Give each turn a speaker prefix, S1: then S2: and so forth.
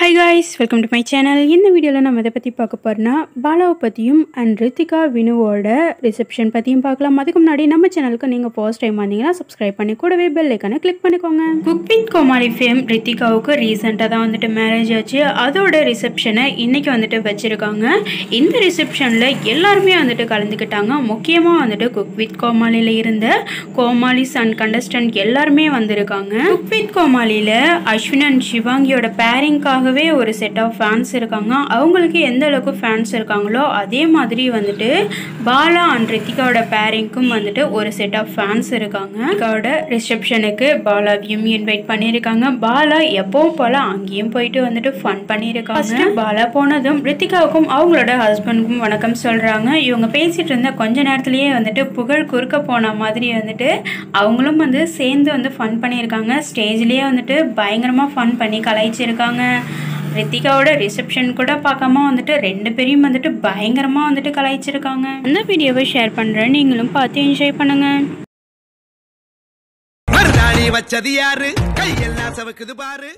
S1: Hi guys welcome to my channel இந்த வீடியோவில் நம்ம இதை பற்றி பார்க்க போகிறோன்னா பாலாவை பற்றியும் அண்ட் ரித்திகா வினுவோட ரிசப்ஷன் பற்றியும் பார்க்கலாம். அதுக்கு முன்னாடி நம்ம சேனலுக்கு நீங்கள் ஃபர்ஸ்ட் டைம் வந்தீங்கன்னா சப்ஸ்கிரைப் பண்ணி கூடவே பெல் ஐக்கானை கிளிக் பண்ணிக்கோங்க. குக் வித் கோமாளி ஃபேம் ரித்திகாவுக்கு ரீசெண்டாக தான் வந்துட்டு மேரேஜ் ஆச்சு. அதோட ரிசப்ஷனை இன்றைக்கி வந்துட்டு வச்சுருக்காங்க. இந்த ரிசப்ஷனில் எல்லாருமே வந்துட்டு கலந்துக்கிட்டாங்க. முக்கியமாக வந்துட்டு குக் வித் கோமாளியில் இருந்த கோமாளிஸ் அண்ட் கண்டஸ்டன்ட் எல்லாருமே வந்திருக்காங்க. குக் வித் கோமாளியில் அஸ்வின் அண்ட் சிவாங்கியோட அவங்கவே ஒரு செட் ஆஃப் ஃபேன்ஸ் இருக்காங்க. அவங்களுக்கு எந்த அளவுக்கு ஃபேன்ஸ் இருக்காங்களோ அதே மாதிரி வந்துட்டு பாலா அண்ட் ரித்திகாவோட பேரிங்க்கும் வந்துட்டு ஒரு செட் ஆஃப் ஃபேன்ஸ் இருக்காங்க. ரித்திகாவோட ரிசப்ஷனுக்கு பாலாவையும் இன்வைட் பண்ணியிருக்காங்க. பாலா எப்பவும் போல அங்கேயும் போயிட்டு வந்துட்டு ஃபன் பண்ணியிருக்காங்க. பாலா போனதும் ரித்திகாவுக்கும் அவங்களோட ஹஸ்பண்டுக்கும் வணக்கம் சொல்கிறாங்க இவங்க பேசிட்டு இருந்த கொஞ்ச நேரத்துலேயே வந்துட்டு புகழ் குறுக்க போன மாதிரி வந்துட்டு அவங்களும் வந்து சேர்ந்து வந்து ஃபன் பண்ணியிருக்காங்க. ஸ்டேஜ்லேயே வந்துட்டு பயங்கரமாக ஃபன் பண்ணி கலாய்ச்சிருக்காங்க. ரித்திகாவோட ரிசப்ஷன் கூட பார்க்காம வந்துட்டு ரெண்டு பேரையும் வந்துட்டு பயங்கரமாக வந்துட்டு கலாய்ச்சிருக்காங்க. அந்த வீடியோவை ஷேர் பண்ணுறேன் நீங்களும் பார்த்து என்ஜாய் பண்ணுங்க.
S2: வச்சது யாரு? கையெல்லாம் சவக்குது பாரு.